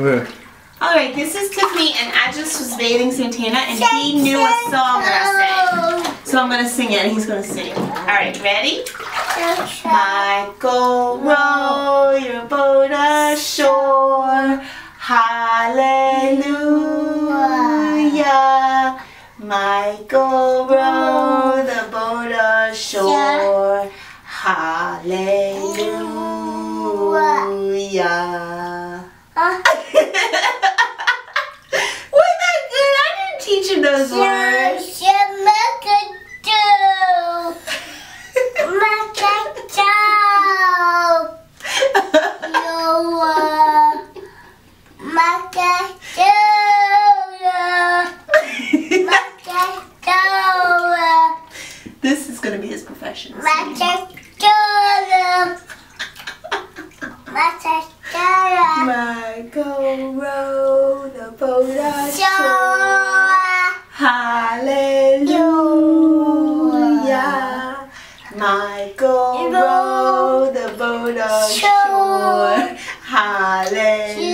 Where? Alright, this is Tiffany and I just was bathing Santana and he knew a song that I sang. So I'm gonna sing it and he's gonna sing it. Alright, ready? Michael, row your boat ashore. Hallelujah. Michael, row the boat ashore. Hallelujah. Uh-huh. Those words. this is gonna be his profession. Michael row the boat ashore. Hallelujah.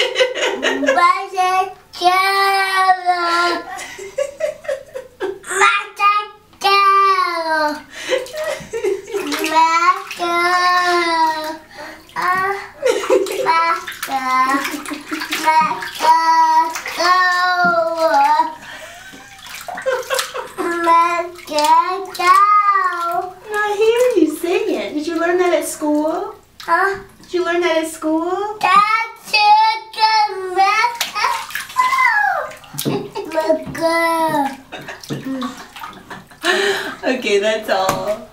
I hear you sing it. Did you learn that at school? Did you learn that at school? Okay, that's all.